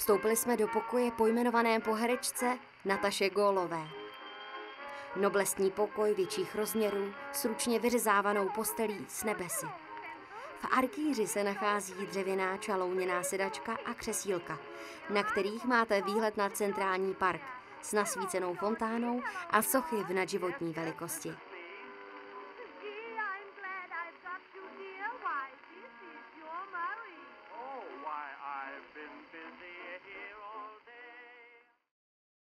Vstoupili jsme do pokoje pojmenované po herečce Nataše Gólové. Noblestní pokoj větších rozměrů s ručně vyřezávanou postelí s nebesy. V arkýři se nachází dřevěná čalouněná sedačka a křesílka, na kterých máte výhled na centrální park s nasvícenou fontánou a sochy v nadživotní velikosti.